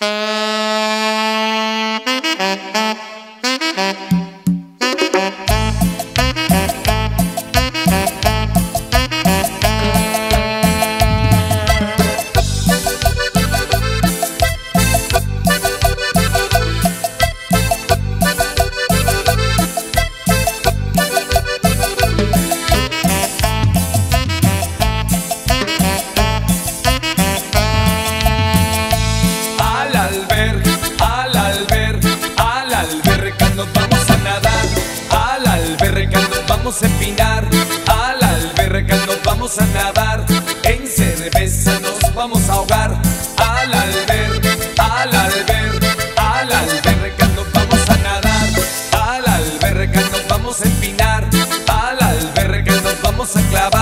you vamos a empinar, a la nos vamos a nadar, en cerveza nos vamos a ahogar, a la alberca, a la alberca, a nos vamos a nadar, a la alberca nos vamos a empinar, a la alberca nos vamos a clavar,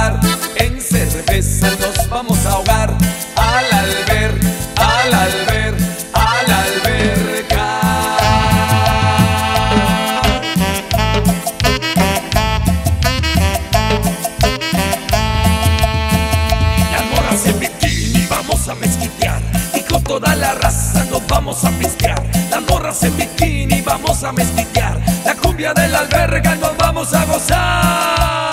y con toda la raza nos vamos a pistear. Las morras en bikini vamos a mezquitear. La cumbia del alberga nos vamos a gozar.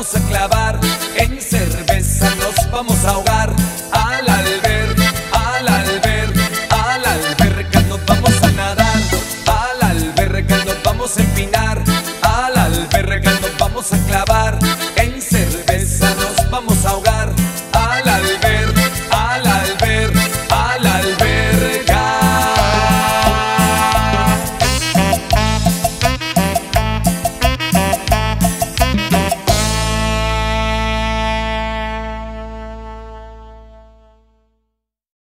A clavar, en cerveza nos vamos a ahogar, a la alberca, a la alberca, nos vamos a nadar, a la alberca nos vamos a empinar,